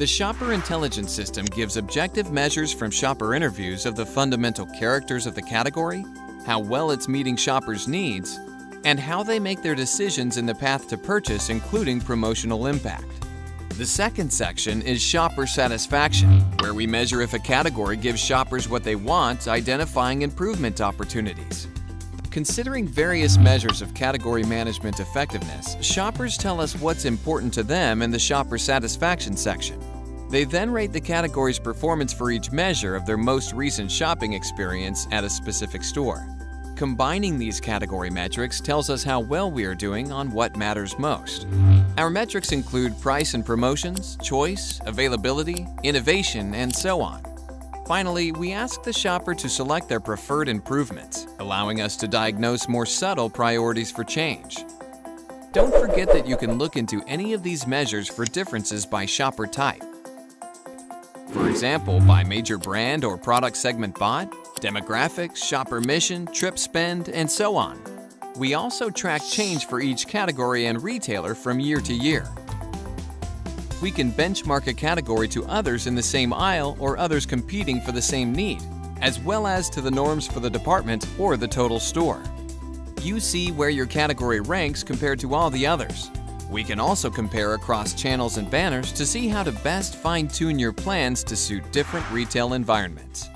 The Shopper Intelligence System gives objective measures from shopper interviews of the fundamental characters of the category, how well it's meeting shoppers' needs, and how they make their decisions in the path to purchase, including promotional impact. The second section is shopper satisfaction, where we measure if a category gives shoppers what they want, identifying improvement opportunities. Considering various measures of category management effectiveness, shoppers tell us what's important to them in the shopper satisfaction section. They then rate the category's performance for each measure of their most recent shopping experience at a specific store. Combining these category metrics tells us how well we are doing on what matters most. Our metrics include price and promotions, choice, availability, innovation, and so on. Finally, we ask the shopper to select their preferred improvements, allowing us to diagnose more subtle priorities for change. Don't forget that you can look into any of these measures for differences by shopper type. For example, by major brand or product segment bought, demographics, shopper mission, trip spend, and so on. We also track change for each category and retailer from year to year. We can benchmark a category to others in the same aisle or others competing for the same need, as well as to the norms for the department or the total store. You see where your category ranks compared to all the others. We can also compare across channels and banners to see how to best fine-tune your plans to suit different retail environments.